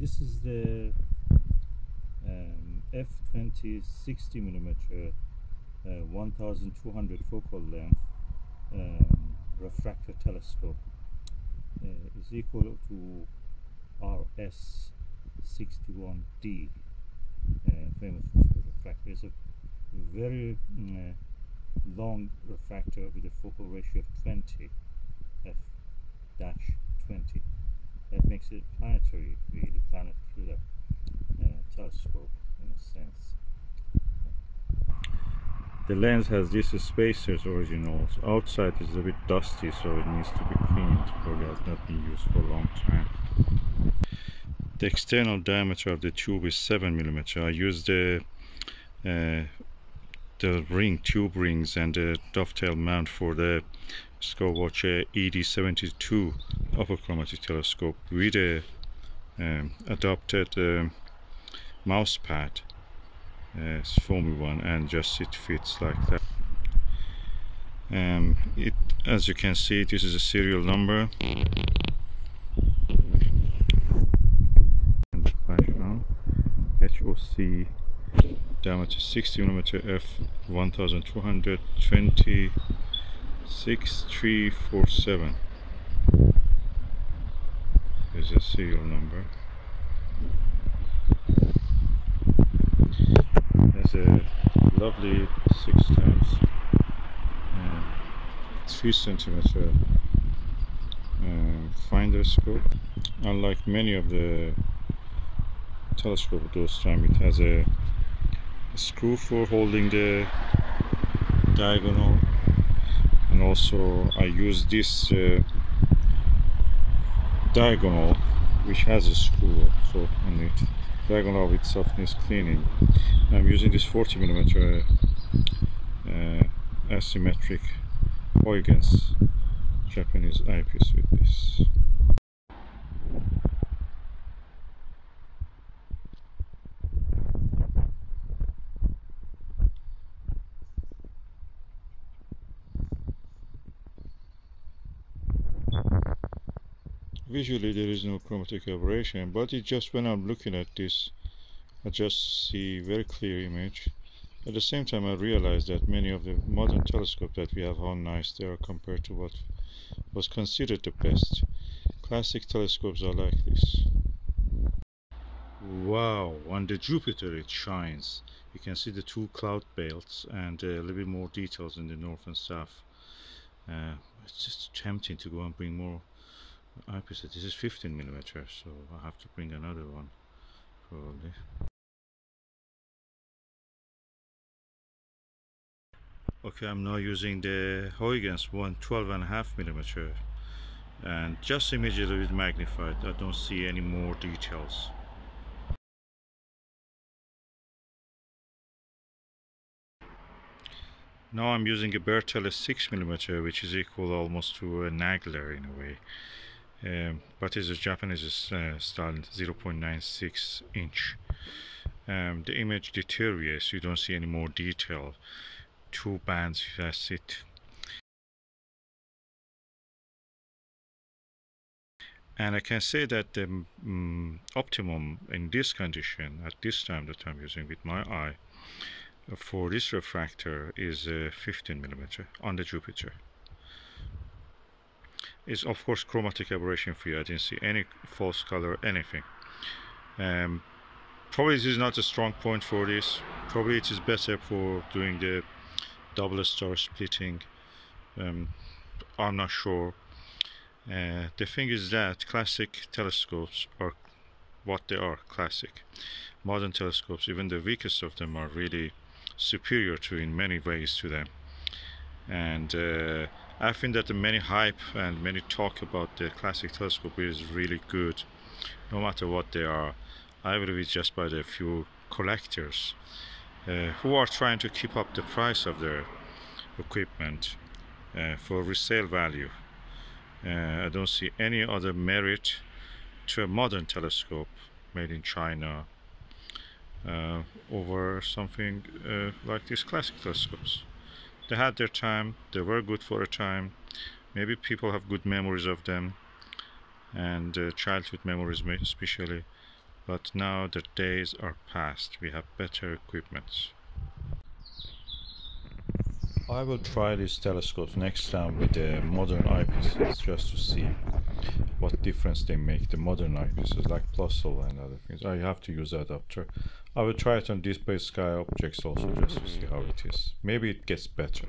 this is the um, f20 60 millimeter uh, 1200 focal length um, refractor telescope. Uh, is equal to RS 61D uh, famous refractor. Is a very mm, uh, long refractor with a focal ratio of 20 f dash 20 that makes it planetary really planet-killer uh, telescope in a sense. The lens has these spacers originals outside is a bit dusty so it needs to be cleaned. Probably has not been used for a long time. The external diameter of the tube is 7 millimeter. I used the uh, the ring tube rings and the dovetail mount for the Skywatcher ED72 apochromatic telescope with a um, adopted um, mouse pad uh, foamy one and just it fits like that. Um, it as you can see this is a serial number. And HOC diameter 60 millimeter f 1220 6347 is a serial number. There's a lovely 6 times uh, 3 centimeter uh, finder scope. Unlike many of the telescope of those time it has a screw for holding the diagonal. And also I use this uh, diagonal which has a screw also on it. Diagonal with softness cleaning. I'm using this 40 millimeter uh, asymmetric Huygens Japanese eyepiece with this visually there is no chromatic aberration but it just when I'm looking at this I just see very clear image. At the same time I realize that many of the modern telescopes that we have how nice they are compared to what was considered the best. Classic telescopes are like this. Wow on the Jupiter it shines. You can see the two cloud belts and a little bit more details in the north and south. Uh, it's just tempting to go and bring more opposite this is 15 millimeter so I have to bring another one probably. Okay I'm now using the Huygens one 12 and a half millimeter and just immediately with magnified I don't see any more details. Now I'm using a Bertele 6 millimeter which is equal almost to a Nagler in a way um, but it's a Japanese uh, style? 0.96 inch. Um, the image deteriorates. You don't see any more detail. Two bands that's it. And I can say that the um, optimum in this condition at this time that I'm using with my eye for this refractor is uh, 15 millimeter on the Jupiter is of course chromatic aberration free I didn't see any false color anything. Um, probably this is not a strong point for this. Probably it is better for doing the double star splitting. Um, I'm not sure. Uh, the thing is that classic telescopes are what they are classic. Modern telescopes even the weakest of them are really superior to in many ways to them. And uh, I think that the many hype and many talk about the classic telescope is really good no matter what they are. I believe it's just by the few collectors uh, who are trying to keep up the price of their equipment uh, for resale value. Uh, I don't see any other merit to a modern telescope made in China uh, over something uh, like these classic telescopes they had their time. They were good for a time. Maybe people have good memories of them and uh, childhood memories especially. But now the days are past. We have better equipment I will try these telescopes next time with the modern eyepieces just to see what difference they make the modern eyepieces like Plössl and other things. I have to use adapter I will try it on display sky objects also just to see how it is. Maybe it gets better